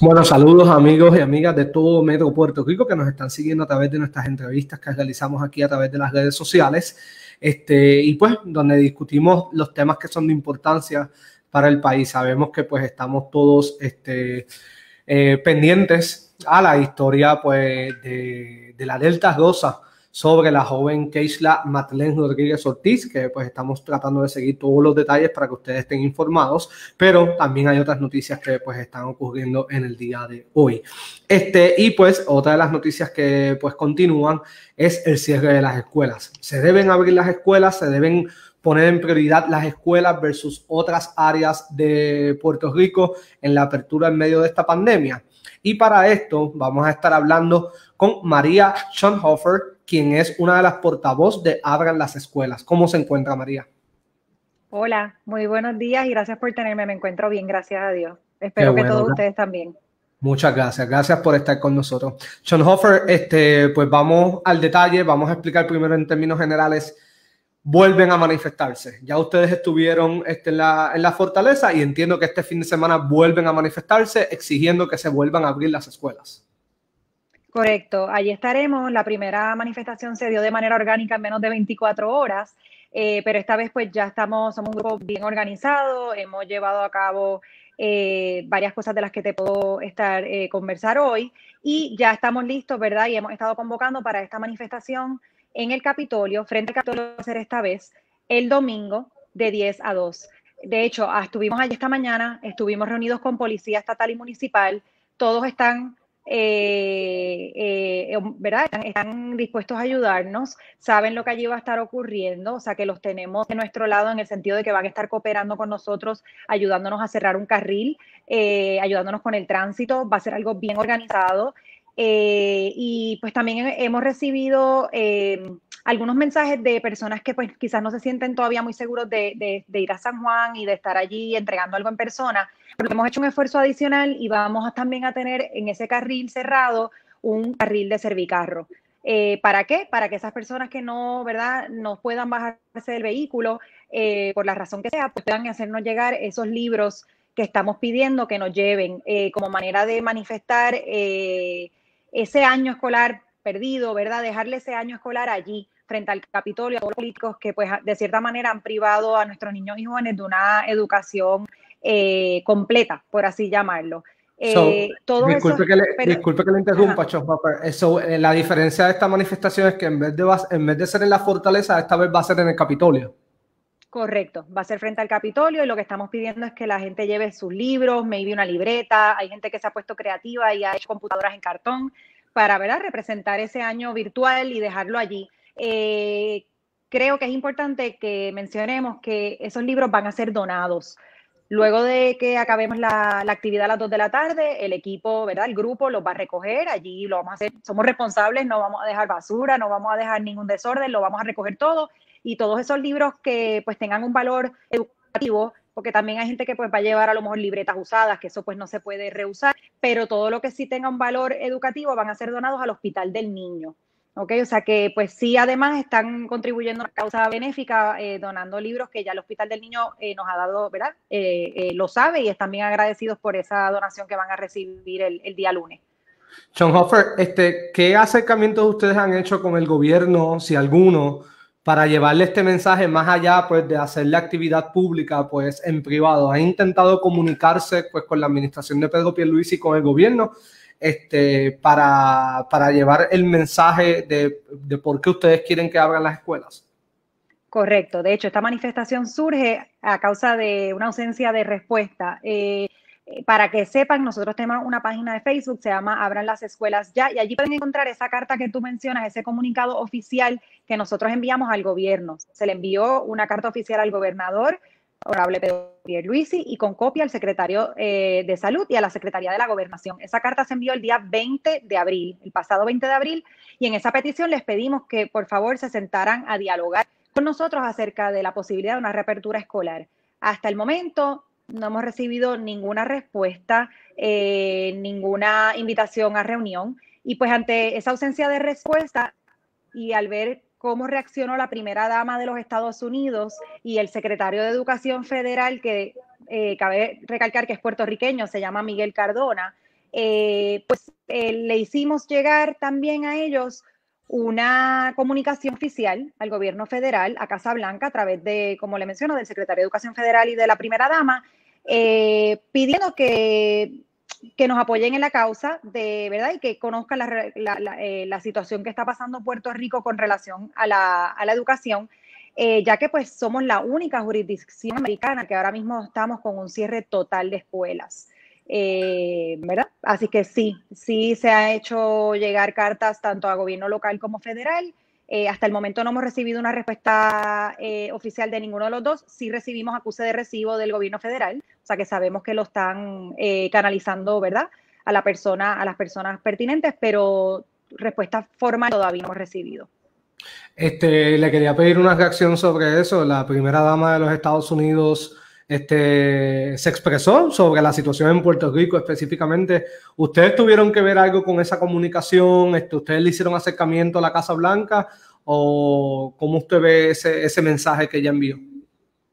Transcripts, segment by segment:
Bueno, saludos amigos y amigas de todo Metro Puerto Rico que nos están siguiendo a través de nuestras entrevistas que realizamos aquí a través de las redes sociales. Este, y pues donde discutimos los temas que son de importancia para el país. Sabemos que pues estamos todos este, eh, pendientes a la historia pues de, de la Delta Rosa sobre la joven Keisla Matlen Rodríguez Ortiz, que pues estamos tratando de seguir todos los detalles para que ustedes estén informados, pero también hay otras noticias que pues están ocurriendo en el día de hoy. Este, y pues otra de las noticias que pues continúan es el cierre de las escuelas. Se deben abrir las escuelas, se deben poner en prioridad las escuelas versus otras áreas de Puerto Rico en la apertura en medio de esta pandemia. Y para esto vamos a estar hablando con María Schoenhofer, quien es una de las portavoz de Abran las Escuelas. ¿Cómo se encuentra María? Hola, muy buenos días y gracias por tenerme. Me encuentro bien, gracias a Dios. Espero que todos ustedes también. Muchas gracias, gracias por estar con nosotros. Schoenhofer, este, pues vamos al detalle, vamos a explicar primero en términos generales vuelven a manifestarse. Ya ustedes estuvieron este, en, la, en, la, fortaleza y entiendo que este fin de semana vuelven a manifestarse exigiendo que se vuelvan a abrir las escuelas. Correcto, allí estaremos. La primera manifestación se dio de manera orgánica en menos de 24 horas, eh, pero esta vez pues ya estamos, somos un grupo bien organizado, hemos llevado a cabo eh, varias cosas de las que te puedo estar eh, conversar hoy y ya estamos listos, ¿verdad? Y hemos estado convocando para esta manifestación en el Capitolio, frente al Capitolio va a ser esta vez, el domingo de 10 a 2. De hecho, ah, estuvimos allí esta mañana, estuvimos reunidos con Policía Estatal y Municipal, todos están eh, eh, um, ¿verdad? Están, dispuestos a ayudarnos, saben lo que allí va a estar ocurriendo, o sea que los tenemos de nuestro lado en el sentido de que van a estar cooperando con nosotros, ayudándonos a cerrar un carril, eh, ayudándonos con el tránsito, va a ser algo bien organizado. y pues también hemos recibido algunos mensajes de personas que pues quizás no se sienten todavía muy seguros de, ir a San Juan y de estar allí entregando algo en persona, pero hemos hecho un esfuerzo adicional y vamos también a tener en ese carril cerrado un carril de servicarro. Eh, ¿Para qué? Para que esas personas que no, ¿verdad?, no puedan bajarse del vehículo, eh, por la razón que sea, pues puedan hacernos llegar esos libros que estamos pidiendo que nos lleven eh, como manera de manifestar ese año escolar perdido, ¿verdad? Dejarle ese año escolar allí frente al Capitolio, a todos los políticos que pues de cierta manera han privado a nuestros niños y jóvenes de una educación eh, completa, por así llamarlo. Eh, disculpe, que le, disculpe, que le, interrumpa, Eso, eh, la diferencia de esta manifestación es que en vez, de, en vez de ser en la fortaleza, esta vez va a ser en el Capitolio. Correcto, va a ser frente al Capitolio y lo que estamos pidiendo es que la gente lleve sus libros, maybe una libreta, hay gente que se ha puesto creativa y ha hecho computadoras en cartón para ¿verdad? representar ese año virtual y dejarlo allí. Eh, creo que es importante que mencionemos que esos libros van a ser donados. Luego de que acabemos la, actividad a las 2 de la tarde, el equipo, ¿verdad? El grupo los va a recoger, allí lo vamos a hacer, somos responsables, no vamos a dejar basura, no vamos a dejar ningún desorden, lo vamos a recoger todo y todos esos libros que pues tengan un valor educativo, porque también hay gente que pues va a llevar a lo mejor libretas usadas, que eso pues no se puede reusar, pero todo lo que sí tenga un valor educativo van a ser donados al Hospital del Niño. ¿Ok? O sea que pues sí, además están contribuyendo a la causa benéfica, eh, donando libros que ya el Hospital del Niño eh, nos ha dado, ¿verdad? Eh, lo sabe y están bien agradecidos por esa donación que van a recibir el, día lunes. John Hoffer, este, ¿qué acercamientos ustedes han hecho con el gobierno, si alguno, para llevarle este mensaje más allá pues, de hacer la actividad pública pues, en privado? ¿Han intentado comunicarse pues, con la administración de Pedro Pierluisi y con el gobierno? Este, para, llevar el mensaje de, por qué ustedes quieren que abran las escuelas. Correcto. De hecho, esta manifestación surge a causa de una ausencia de respuesta. Eh, eh, para que sepan, nosotros tenemos una página de Facebook, se llama Abran las Escuelas Ya, y allí pueden encontrar esa carta que tú mencionas, ese comunicado oficial que nosotros enviamos al gobierno. Se le envió una carta oficial al gobernador, honorable Pedro Luisi y con copia al secretario eh, de Salud y a la Secretaría de la Gobernación. Esa carta se envió el día 20 de abril, el pasado 20 de abril, y en esa petición les pedimos que por favor se sentaran a dialogar con nosotros acerca de la posibilidad de una reapertura escolar. Hasta el momento no hemos recibido ninguna respuesta, eh, ninguna invitación a reunión, y pues ante esa ausencia de respuesta y al ver cómo reaccionó la primera dama de los Estados Unidos y el secretario de Educación Federal, que eh, cabe recalcar que es puertorriqueño, se llama Miguel Cardona, pues le hicimos llegar también a ellos una comunicación oficial al gobierno federal, a Casa Blanca, a través de, como le menciono, del secretario de Educación Federal y de la primera dama, eh, pidiendo que, que, nos apoyen en la causa de verdad y que conozcan la, eh, la, situación que está pasando Puerto Rico con relación a la, a educación. Eh, ya que pues somos la única jurisdicción americana que ahora mismo estamos con un cierre total de escuelas. Eh, ¿verdad? Así que sí, sí se ha hecho llegar cartas tanto a gobierno local como federal. Eh, hasta el momento no hemos recibido una respuesta eh, oficial de ninguno de los dos. Sí recibimos acuse de recibo del gobierno federal, o sea que sabemos que lo están canalizando, ¿verdad? A la persona, a las personas pertinentes, pero respuesta formal todavía no hemos recibido. Este, le quería pedir una reacción sobre eso. La primera dama de los Estados Unidos este, se expresó sobre la situación en Puerto Rico específicamente. ¿Ustedes tuvieron que ver algo con esa comunicación? Este, ¿Ustedes le hicieron acercamiento a la Casa Blanca? ¿O cómo usted ve ese, ese mensaje que ella envió?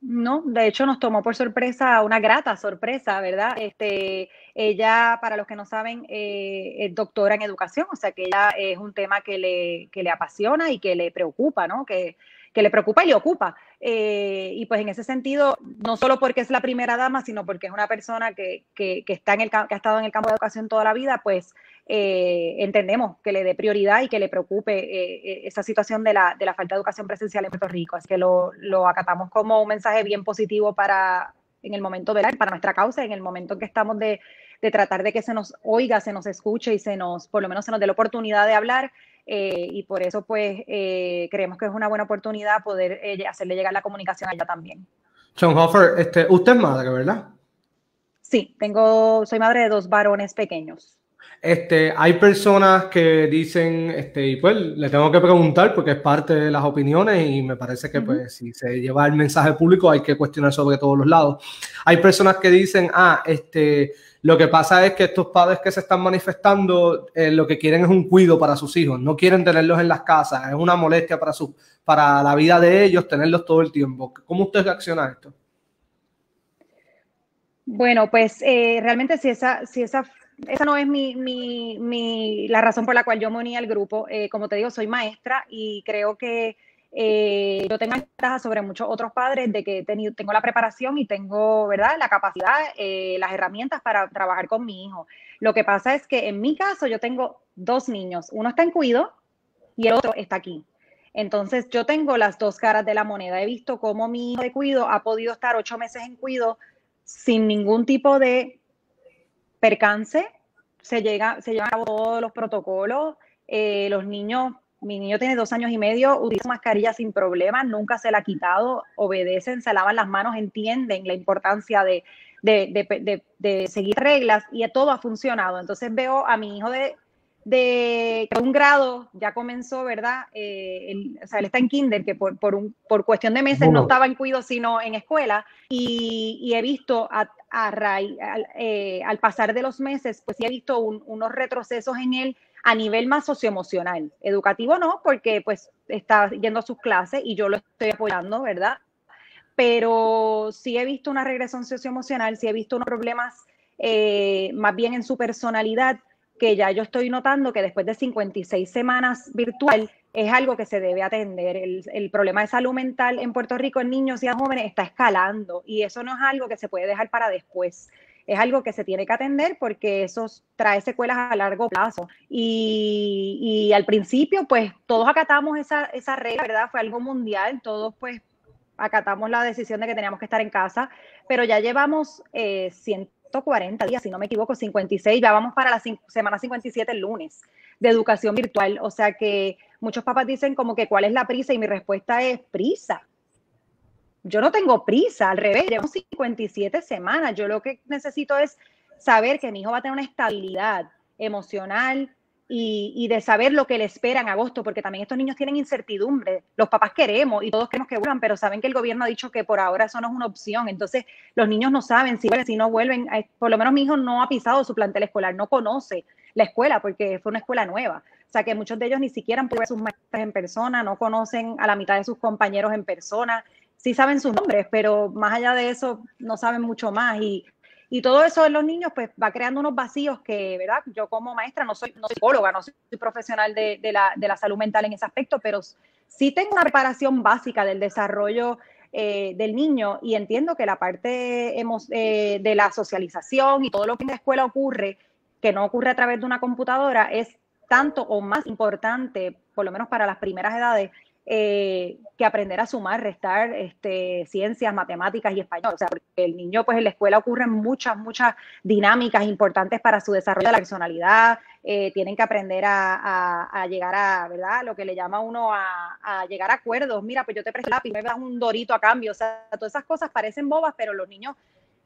No, de hecho nos tomó por sorpresa, una grata sorpresa, ¿verdad? Este, ella, para los que no saben, eh, es doctora en educación, o sea que ella es un tema que le, que le apasiona y que le preocupa, ¿no? Que, que le preocupa y le ocupa. Eh, y pues en ese sentido, no solo porque es la primera dama, sino porque es una persona que, que, está en el, que ha estado en el campo de educación toda la vida, pues eh, entendemos que le dé prioridad y que le preocupe eh, esa situación de la, de la, falta de educación presencial en Puerto Rico. Es que lo, lo, acatamos como un mensaje bien positivo para en el momento la, para nuestra causa, en el momento en que estamos de, de tratar de que se nos oiga, se nos escuche y se nos, por lo menos se nos dé la oportunidad de hablar eh, y por eso pues eh, creemos que es una buena oportunidad poder eh, hacerle llegar la comunicación a ella también. John Hoffer, este, usted es madre, ¿verdad? Sí, tengo, soy madre de dos varones pequeños. Este, hay personas que dicen, este, y pues le tengo que preguntar porque es parte de las opiniones y me parece que pues si se lleva el mensaje público hay que cuestionar sobre todos los lados. Hay personas que dicen, ah, este, lo que pasa es que estos padres que se están manifestando eh, lo que quieren es un cuido para sus hijos, no quieren tenerlos en las casas, es una molestia para, su, para la vida de ellos tenerlos todo el tiempo. ¿Cómo usted reacciona a esto? Bueno, pues eh, realmente si esa, si esa, esa no es mi, mi, mi, la razón por la cual yo me uní al grupo, eh, como te digo, soy maestra y creo que eh, yo tengo ventaja sobre muchos otros padres de que tenido, tengo la preparación y tengo, ¿verdad?, la capacidad, eh, las herramientas para trabajar con mi hijo. Lo que pasa es que en mi caso yo tengo dos niños, uno está en cuido y el otro está aquí. Entonces yo tengo las dos caras de la moneda. He visto cómo mi hijo de cuido ha podido estar ocho meses en cuido sin ningún tipo de percance. Se, llega, se llevan a cabo todos los protocolos. Eh, los niños mi niño tiene dos años y medio, utiliza mascarilla sin problema, nunca se la ha quitado, obedecen, se lavan las manos, entienden la importancia de, seguir reglas y todo ha funcionado. Entonces veo a mi hijo de, de un grado, ya comenzó, ¿verdad? Eh, o sea, él está en kinder, que por, por, un, por cuestión de meses no estaba en cuido, sino en escuela, y, he visto a, eh, al, pasar de los meses, pues sí he visto unos retrocesos en él a nivel más socioemocional. Educativo no, porque pues está yendo a sus clases y yo lo estoy apoyando, ¿verdad? Pero sí he visto una regresión socioemocional, sí he visto unos problemas eh, más bien en su personalidad, que ya yo estoy notando que después de 56 semanas virtual es algo que se debe atender. El, el, problema de salud mental en Puerto Rico en niños y en jóvenes está escalando y eso no es algo que se puede dejar para después es algo que se tiene que atender porque eso trae secuelas a largo plazo. Y, al principio, pues todos acatamos esa, esa regla, ¿verdad? Fue algo mundial, todos pues acatamos la decisión de que teníamos que estar en casa, pero ya llevamos 140 eh, días, si no me equivoco, 56, ya vamos para la semana 57 el lunes de educación virtual. O sea que muchos papás dicen como que cuál es la prisa y mi respuesta es prisa yo no tengo prisa, al revés, llevo 57 semanas. Yo lo que necesito es saber que mi hijo va a tener una estabilidad emocional y, de saber lo que le espera en agosto, porque también estos niños tienen incertidumbre. Los papás queremos y todos queremos que vuelvan, pero saben que el gobierno ha dicho que por ahora eso no es una opción. Entonces, los niños no saben si vuelven, si no vuelven. Por lo menos mi hijo no ha pisado su plantel escolar, no conoce la escuela porque fue una escuela nueva. O sea que muchos de ellos ni siquiera han podido ver sus maestras en persona, no conocen a la mitad de sus compañeros en persona sí saben sus nombres, pero más allá de eso no saben mucho más. Y, Y todo eso en los niños pues va creando unos vacíos que, ¿verdad? Yo como maestra no soy, no psicóloga, no soy profesional de, la, de la salud mental en ese aspecto, pero sí tengo una preparación básica del desarrollo eh, del niño y entiendo que la parte eh, de la socialización y todo lo que en la escuela ocurre, que no ocurre a través de una computadora, es tanto o más importante, por lo menos para las primeras edades, eh, que aprender a sumar, restar este, ciencias, matemáticas y español. O sea, porque el niño, pues en la escuela ocurren muchas, muchas dinámicas importantes para su desarrollo de la personalidad. Eh, tienen que aprender a, llegar a, ¿verdad? Lo que le llama uno a, llegar a acuerdos. Mira, pues yo te presto lápiz, me das un dorito a cambio. O sea, todas esas cosas parecen bobas, pero los niños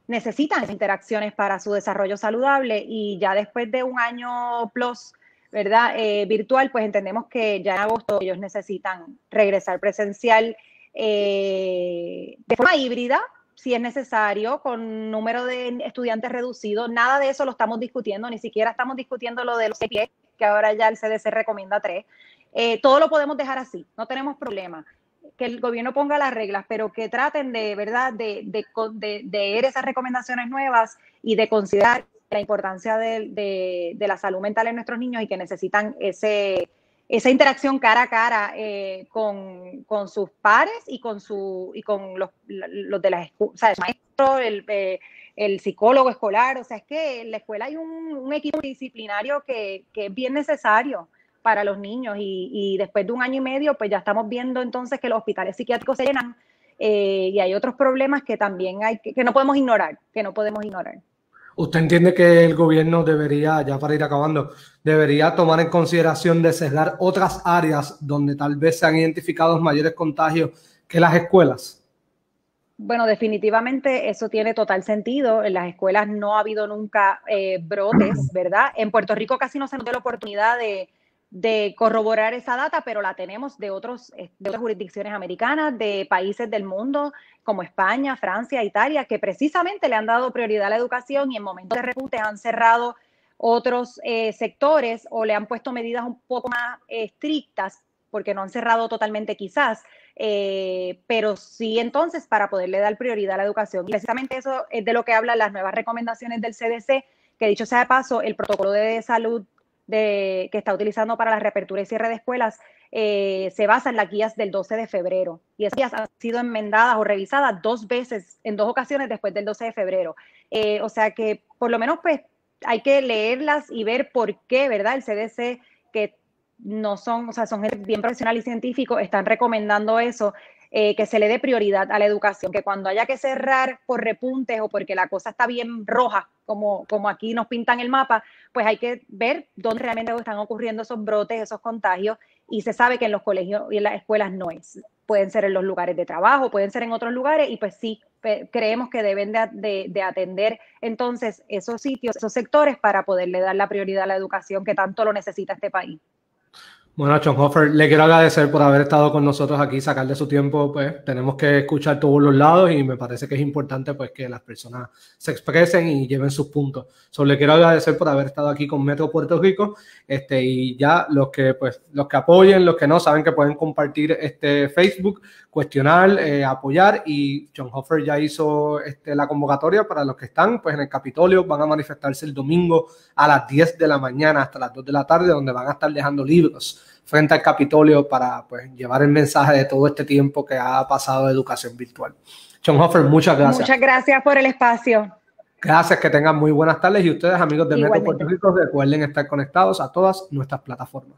necesitan interacciones para su desarrollo saludable y ya después de un año plus ¿verdad? Eh, virtual, pues entendemos que ya en agosto ellos necesitan regresar presencial eh, de forma híbrida, si es necesario, con número de estudiantes reducido. Nada de eso lo estamos discutiendo, ni siquiera estamos discutiendo lo de los que ahora ya el CDC recomienda tres. Eh, todo lo podemos dejar así, no tenemos problema. Que el gobierno ponga las reglas, pero que traten de, ¿verdad?, de, de, de, de esas recomendaciones nuevas y de considerar la importancia de, la salud mental en nuestros niños y que necesitan ese, esa interacción cara a cara eh, con, sus pares y con, su, y con los, de las o el maestro, eh, el, psicólogo escolar. O sea, es que en la escuela hay un, equipo disciplinario que, es bien necesario para los niños y, después de un año y medio, pues ya estamos viendo entonces que los hospitales psiquiátricos se llenan eh, y hay otros problemas que también hay que no podemos ignorar, que no podemos ignorar. ¿Usted entiende que el gobierno debería, ya para ir acabando, debería tomar en consideración de sesgar otras áreas donde tal vez se han identificado mayores contagios que las escuelas? Bueno, definitivamente eso tiene total sentido. En las escuelas no ha habido nunca eh, brotes, ¿verdad? En Puerto Rico casi no se nos dio la oportunidad de, de corroborar esa data, pero la tenemos de, otros, eh, de otras jurisdicciones americanas, de países del mundo como España, Francia, Italia, que precisamente le han dado prioridad a la educación y en momentos de repunte han cerrado otros eh, sectores o le han puesto medidas un poco más estrictas, porque no han cerrado totalmente quizás, eh, pero sí entonces para poderle dar prioridad a la educación. Y precisamente eso es de lo que hablan las nuevas recomendaciones del CDC, que dicho sea de paso, el protocolo de salud de, que está utilizando para la reapertura y cierre de escuelas eh, se basa en las guías del 12 de febrero. Y esas guías han sido enmendadas o revisadas dos veces, en dos ocasiones después del 12 de febrero. Eh, o sea que por lo menos pues hay que leerlas y ver por qué, ¿verdad? El CDC, que no son, o sea, son bien profesional y científico, están recomendando eso eh, que se le dé prioridad a la educación, que cuando haya que cerrar por repuntes o porque la cosa está bien roja, como, como aquí nos pintan el mapa, pues hay que ver dónde realmente están ocurriendo esos brotes, esos contagios, y se sabe que en los colegios y en las escuelas no es. Pueden ser en los lugares de trabajo, pueden ser en otros lugares, y pues sí, creemos que deben de, de atender entonces esos sitios, esos sectores para poderle dar la prioridad a la educación que tanto lo necesita este país. Bueno, John Hoffer, le quiero agradecer por haber estado con nosotros aquí, sacarle su tiempo, pues tenemos que escuchar todos los lados y me parece que es importante pues que las personas se expresen y lleven sus puntos. Solo le quiero agradecer por haber estado aquí con Metro Puerto Rico, este y ya los que pues los que apoyen, los que no saben que pueden compartir este Facebook, cuestionar, eh, apoyar y John Hoffer ya hizo este, la convocatoria para los que están pues en el Capitolio, van a manifestarse el domingo a las 10 de la mañana hasta las 2 de la tarde donde van a estar dejando libros frente al Capitolio para pues, llevar el mensaje de todo este tiempo que ha pasado de educación virtual. John Hoffer, muchas gracias. Muchas gracias por el espacio. Gracias, que tengan muy buenas tardes y ustedes, amigos de Metro Puerto Rico, recuerden estar conectados a todas nuestras plataformas.